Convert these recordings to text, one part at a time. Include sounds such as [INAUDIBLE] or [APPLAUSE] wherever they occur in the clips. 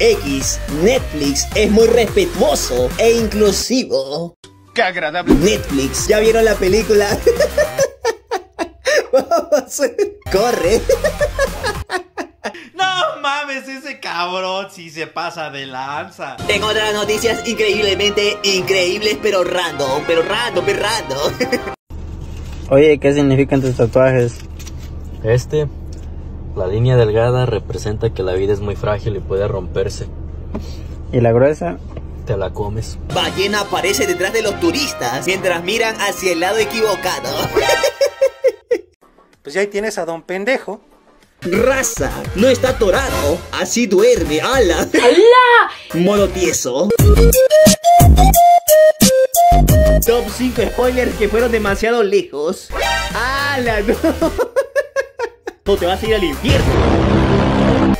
X, Netflix es muy respetuoso e inclusivo. ¡Qué agradable! Netflix, ¿ya vieron la película? [LAUGHS] Vamos, corre. No mames, ese cabrón si se pasa de lanza. En otras noticias increíblemente increíbles, pero random, pero random, pero random. [LAUGHS] Oye, ¿qué significan tus tatuajes? Este, la línea delgada representa que la vida es muy frágil y puede romperse. ¿Y la gruesa? Te la comes. Ballena aparece detrás de los turistas mientras miran hacia el lado equivocado. Pues ya ahí tienes a don pendejo. Raza, no está atorado, así duerme, ala. Modo tieso. Top 5 spoilers que fueron demasiado lejos. ¡Ala, no! No te vas a ir al infierno.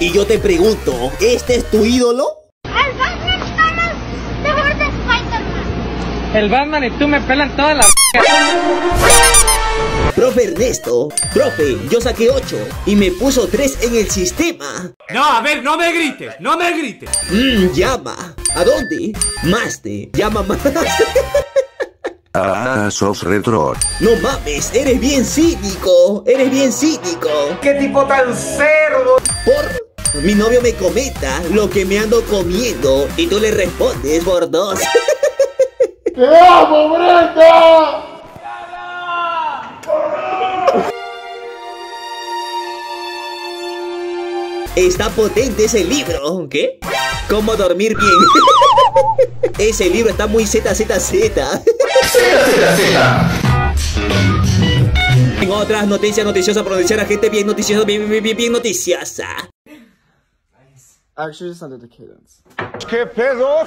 Y yo te pregunto, ¿este es tu ídolo? El Batman Thomas mejor de Spider-Man. El Batman y tú me pelan toda la... [LAUGHS] Profe Ernesto, profe, yo saqué 8 y me puso 3 en el sistema. No, a ver, no me grites, no me grites. Mmm, llama. ¿A dónde? Maste, llama más. [LAUGHS] Ah, sos retro. No mames, eres bien cínico, eres bien cínico. ¡Qué tipo tan cerdo! Por mi novio me comenta lo que me ando comiendo y tú le respondes por dos. [LAUGHS] ¡Te amo, Brenda! Está potente ese libro, ¿qué? ¿Cómo dormir bien? [LAUGHS] ese libro está muy ZZZ. En otras noticias noticiosas por noticiar a gente bien noticiosa, bien, bien, bien, bien noticiosa. Actually, just under the cadence. ¿Qué pedo?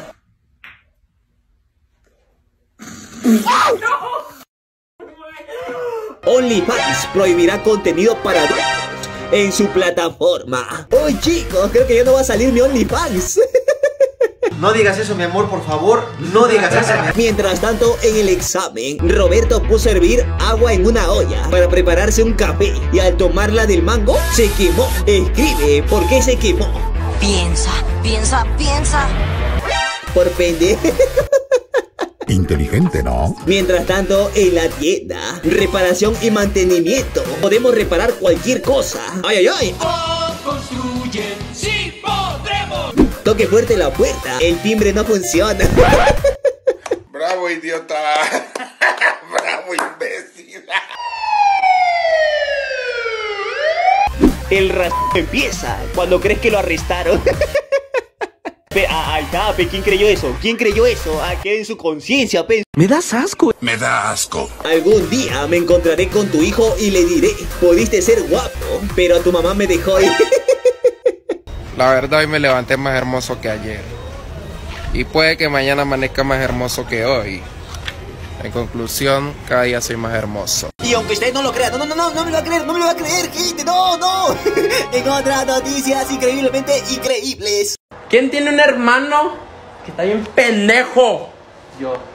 OnlyFans prohibirá contenido para en su plataforma. Uy chicos, creo que ya no va a salir mi OnlyFans. [LAUGHS] No digas eso, mi amor, por favor. No digas eso. Mientras tanto, en el examen, Roberto puso a hervir agua en una olla para prepararse un café y al tomarla del mango, se quemó. Escribe por qué se quemó. Piensa, piensa, piensa. Por pendejo. Inteligente, ¿no? Mientras tanto, en la tienda, reparación y mantenimiento, podemos reparar cualquier cosa. ¡Ay, ay, ay! Toque fuerte la puerta, el timbre no funciona. [LAUGHS] Bravo, idiota. [LAUGHS] Bravo, imbécil. El ras empieza cuando crees que lo arrestaron. [LAUGHS] Pe- ah, Ahí está, pe, ¿quién creyó eso? ¿Quién creyó eso? Ah, que en su conciencia, pe. Me das asco. Me da asco. Algún día me encontraré con tu hijo y le diré, pudiste ser guapo, pero tu mamá me dejó ir. La verdad hoy me levanté más hermoso que ayer. Y puede que mañana amanezca más hermoso que hoy. En conclusión, cada día soy más hermoso. Y aunque usted no lo crea, no, no, no, no, no me lo va a creer, no me lo va a creer, gente, no, no. [LAUGHS] en otras noticias increíblemente increíbles. ¿Quién tiene un hermano que está bien pendejo? Yo.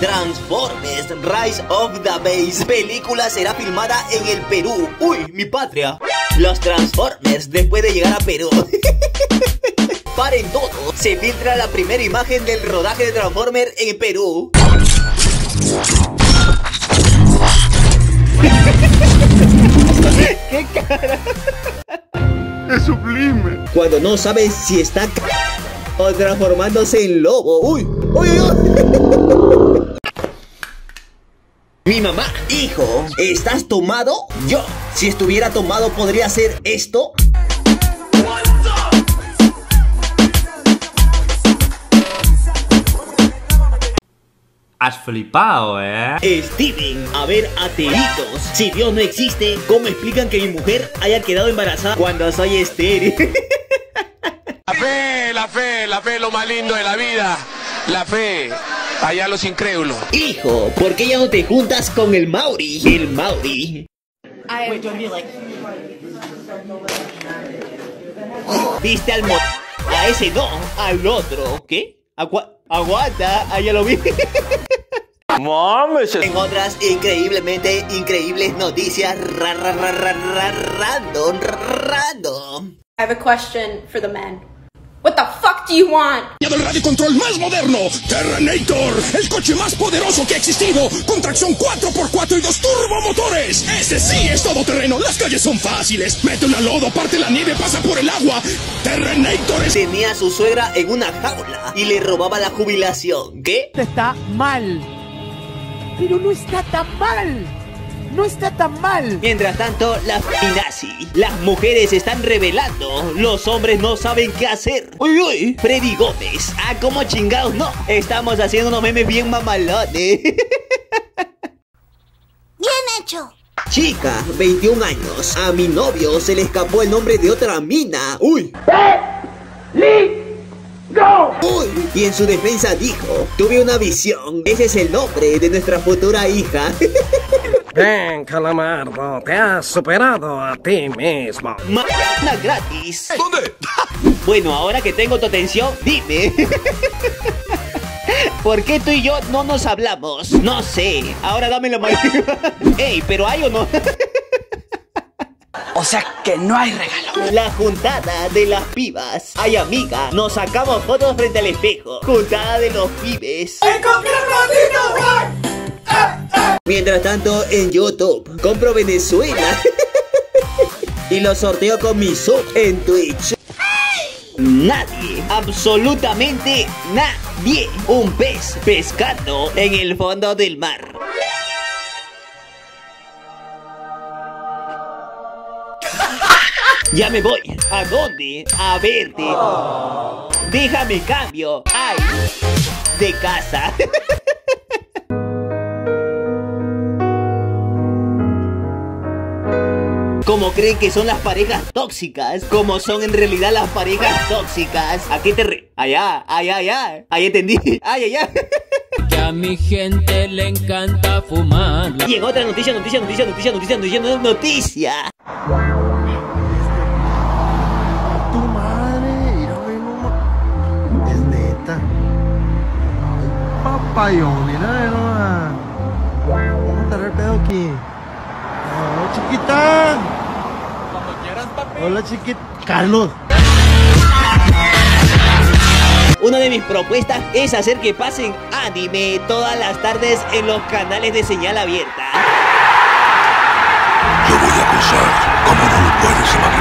Transformers Rise of the Base película será filmada en el Perú. Uy, mi patria. Los Transformers después de llegar a Perú. [LAUGHS] Paren todo. Se filtra la primera imagen del rodaje de Transformers en Perú. [LAUGHS] ¿Qué cara? Es sublime. Cuando no sabes si está o transformándose en lobo. Uy, uy, uy, uy. Mi mamá, hijo, ¿estás tomado? Yo, si estuviera tomado, podría hacer esto. Has flipado, ¿eh? Steven, a ver, ateitos. Si Dios no existe, ¿cómo explican que mi mujer haya quedado embarazada cuando soy estéril? [LAUGHS] La fe, la fe, la fe es lo más lindo de la vida. La fe. Allá los incrédulos. Hijo, ¿por qué ya no te juntas con el Mauri? El Mauri. Viste al mo... A ese no, al otro. ¿Qué? Agua- aguanta, ya lo vi. [LAUGHS] Mames. En otras increíblemente increíbles noticias ra, ra, ra, ra, ra, random, random. I have a question for the men. What the fuck do you want? El radio control más moderno, Terrenator, el coche más poderoso que ha existido, con tracción 4x4 y dos turbomotores. Ese sí es todoterreno, las calles son fáciles. Mete una lodo, parte la nieve, pasa por el agua. Terrenator es... Tenía a su suegra en una jaula y le robaba la jubilación. ¿Qué? Está mal. Pero no está tan mal. No está tan mal. Mientras tanto, la nazi. Las mujeres están revelando. Los hombres no saben qué hacer. Uy, uy. Freddy Gómez. Ah, como chingados, no. Estamos haciendo unos memes bien mamalones. [LAUGHS] Bien hecho. Chica, 21 años. A mi novio se le escapó el nombre de otra mina. Uy. Uy, y en su defensa dijo, tuve una visión, ese es el nombre de nuestra futura hija. [LAUGHS] Ven, Calamardo, te has superado a ti mismo. Mana gratis. ¿Dónde? bueno, ahora que tengo tu atención, dime. [LAUGHS] ¿Por qué tú y yo no nos hablamos? No sé. Ahora dame la mano. Ey, pero hay o no. O sea que no hay regalo. La juntada de las pibas. Ay, amiga, nos sacamos fotos frente al espejo. Juntada de los pibes. Mientras tanto, en YouTube, compro Venezuela. [LAUGHS] y lo sorteo con mi sub en Twitch. Nadie, absolutamente nadie. Un pez pescando en el fondo del mar. [LAUGHS] Ya me voy. ¿A dónde? A verte. Déjame cambio. Ay, de casa. [LAUGHS] Como creen que son las parejas tóxicas, como son en realidad las parejas tóxicas. ¿A qué te re? Allá, allá, allá. Ahí entendí. [LAUGHS] Ay, allá. Que a mi gente le encanta fumar. Y en otra noticia, noticia, noticia, noticia, noticia, noticia, noticia. Tu madre, mira, Es neta. Ay, papayón, mira, no Vamos a estar el pedo aquí. Chiquita. Hola, chiquita. Carlos. Una de mis propuestas es hacer que pasen anime todas las tardes en los canales de señal abierta. Yo voy a pensar cómo no lo puedes